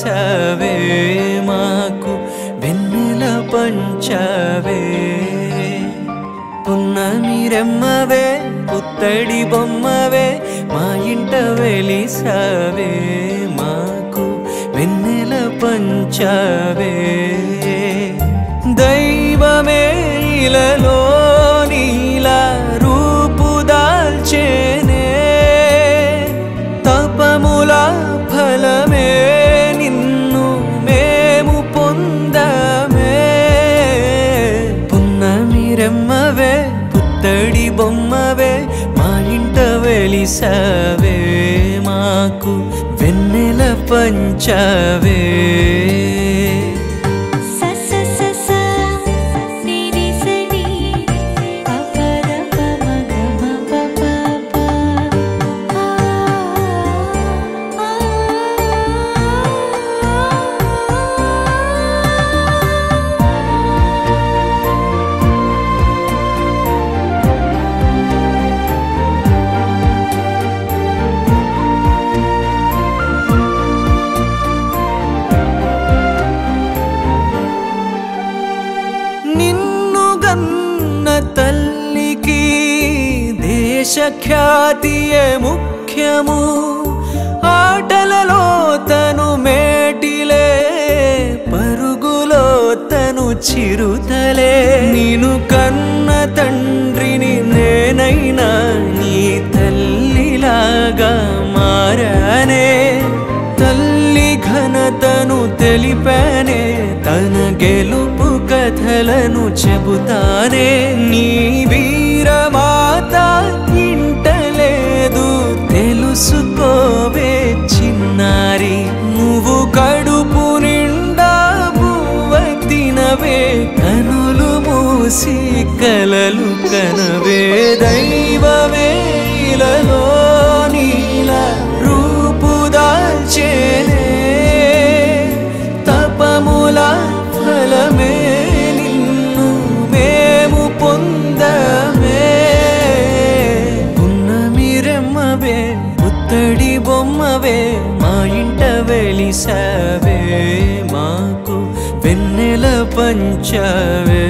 చేసవే మాకు వెన్నెల పంచవే. పున్నమి రెమ్మవే పుత్తడి బొమ్మవే మా ఇంట వెలిసవే మాకు వెన్నెల పంచవే. దైవమే ఇలలో బొమ్మవే మా ఇంట వెలిసవే మాకు వెన్నెల పంచవే. దేశఖ్యాతియే ముఖ్యము? ఆటలలో తను మేటిలే పరుగులో తను చిరుతలే. నేను కన్న తండ్రిని నేనైనా నీ తల్లిలాగా మారనే. తల్లి ఘనతను తెలిపానే తన గెలుపు కథలను చెబుతానే. నీవి కలలు కనవే దైవమే ఇలలో నీలా రూపు దాల్చేనే. తపముల ఫలమే నిన్ను మేము పొందమే. పున్నమిరెమ్మవే పుత్తడి బొమ్మవే మా ఇంట వెలిసావే మాకు వెన్నెల పంచవే.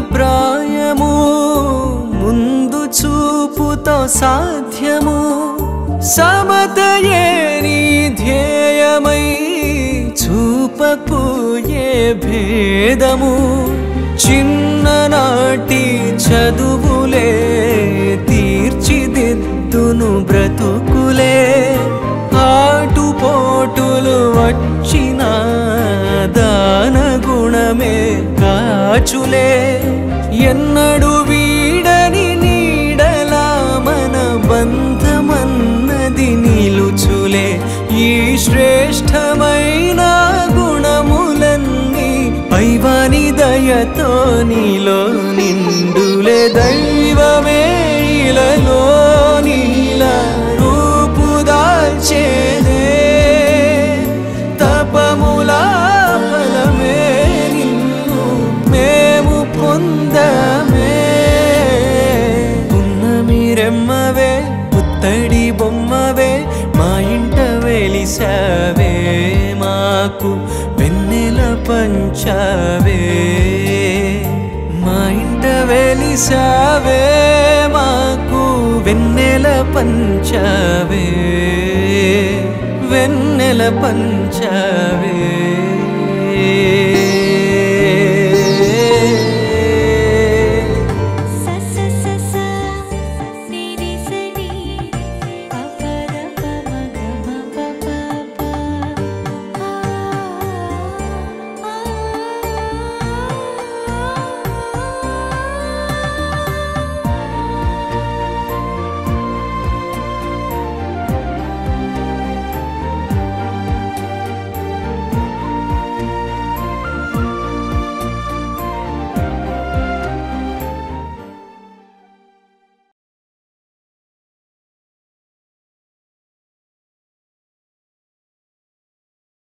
పదిలమైన ప్రాయము ముందు చూపుతో సాధ్యము సమతయే నీ ధ్యేయమై చూపకు ఏ భేదము చిన్ననాటి చదువులే చాచులే ఎన్నడు వీడని నీడలా మన బంధమన్నది నిలుచులే. ఈ శ్రేష్టమైన గుణములన్నీ పైవాని దయతో నీలో నిండులే. దైవమే పున్నమిరెమ్మవే పుత్తడి బొమ్మవే మా ఇంట వెలిసావే మాకు వెన్నెల పంచావే. మా ఇంట వెలిసావే మాకు వెన్నెల పంచావే వెన్నెల పంచావే.